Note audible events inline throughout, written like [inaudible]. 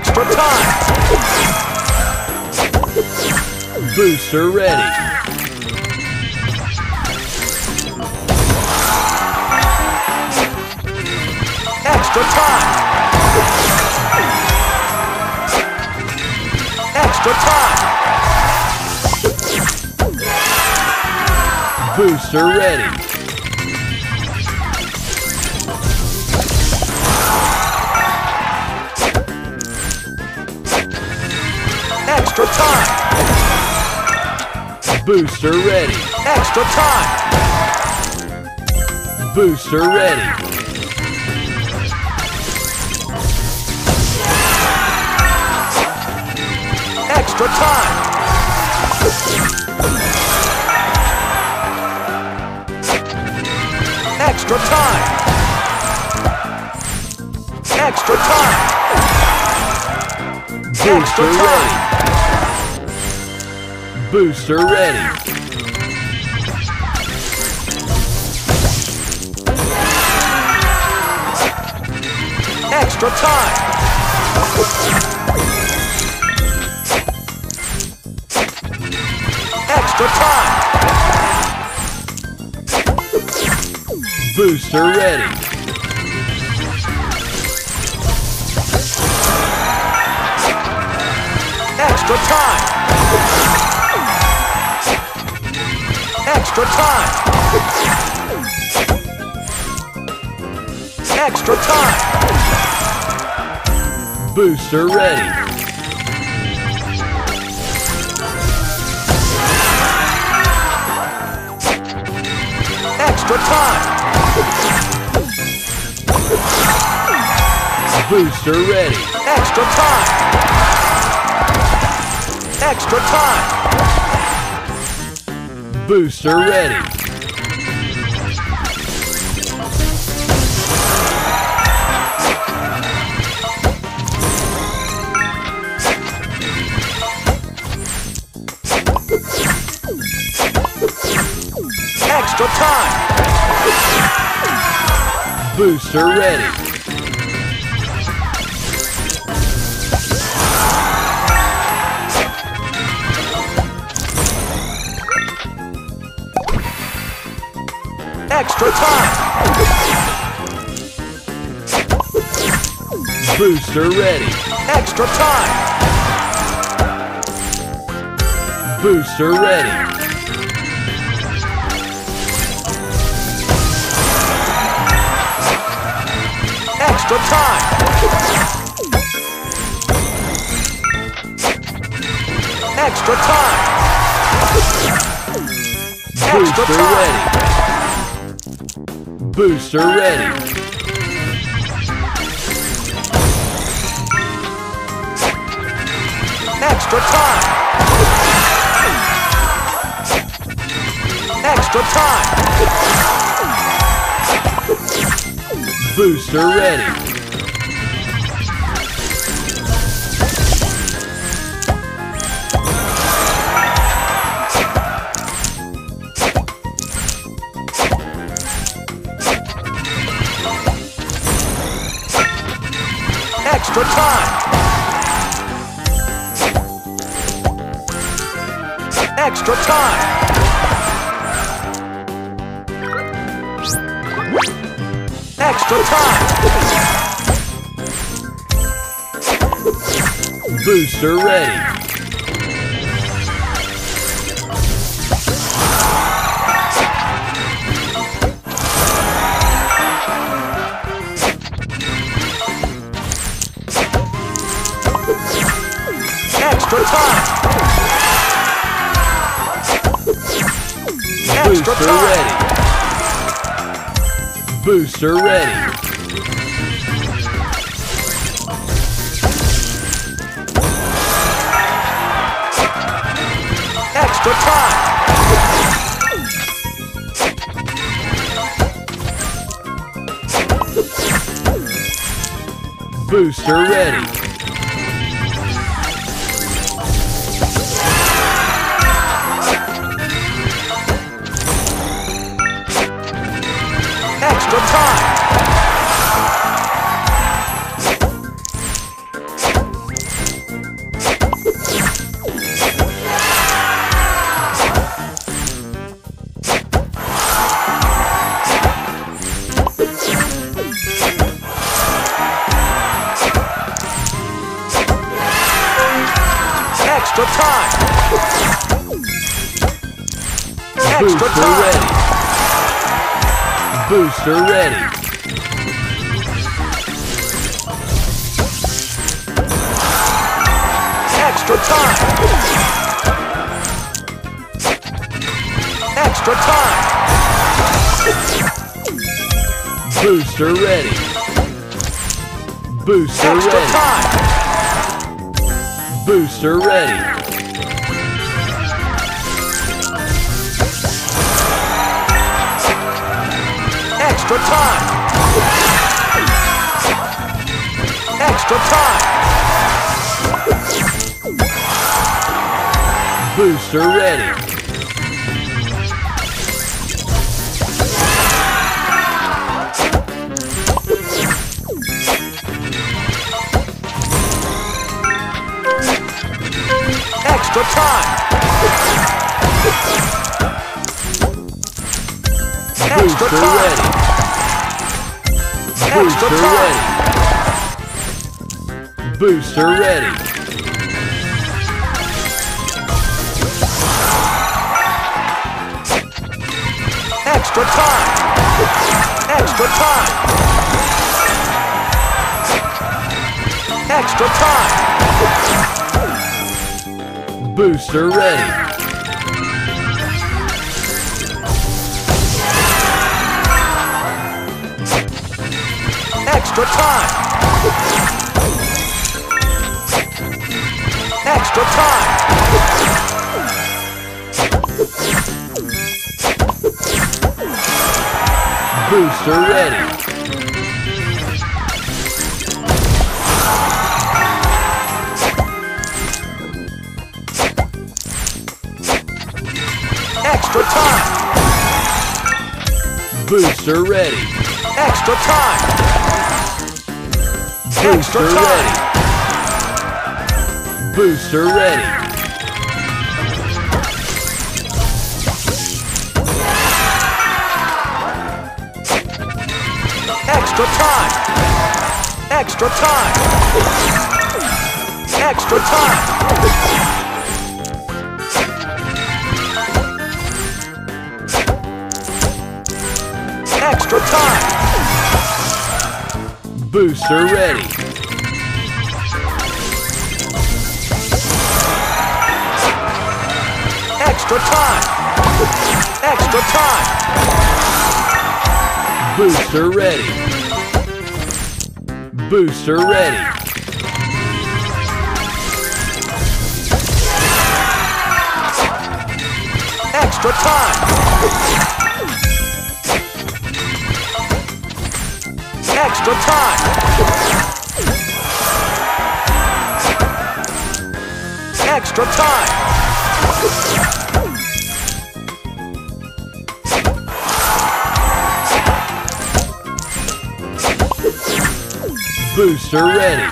extra time. Booster ready. Extra time. Extra time. Booster ready. Extra time! Booster ready. Extra time! Booster ready. Extra time! Extra time! Extra time! Booster Extra ready. Booster ready. Extra time! Extra time! Booster ready. Extra time! Extra time! Extra time! Booster ready. Extra time! Booster ready. Extra time! Extra time! Booster ready. Extra time! Booster ready. Extra time! Booster ready. Extra time! Booster ready. Extra time! Extra time! Extra Booster time! ready. Booster ready. Extra time! Extra time! Booster ready. Extra time! Booster ready. Extra time! Extra Booster ready. Booster ready. Extra time! Booster ready. Extra Booster time! ready. Booster ready. Extra time! Extra time! Booster ready. Booster Extra ready. time! Booster ready. Extra time! Extra time! Booster ready. Extra time! Extra Booster ready. Booster ready. Booster ready. Extra time! Extra time! Extra time! Booster ready. Extra time! Extra time! Booster ready. Extra time! Booster ready. Extra time! Booster ready. Booster ready. Extra time! Extra time! Extra time! Extra time! Booster ready. Extra time! Extra time! Booster ready. Booster ready. Extra time! Extra time! Extra time! Booster ready.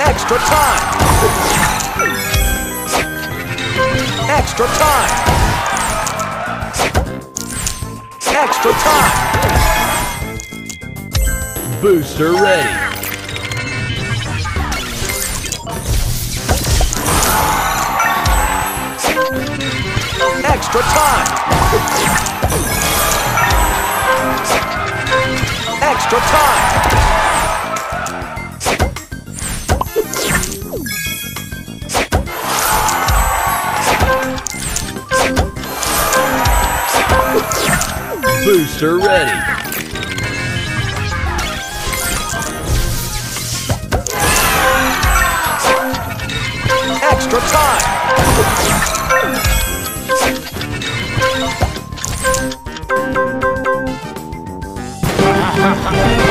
Extra time! Extra time! Extra time! Booster ready. Extra time! Extra time! Booster ready. Extra time! [laughs]